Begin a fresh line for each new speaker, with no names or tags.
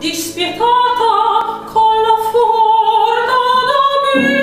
dispietata con la fortuna mia.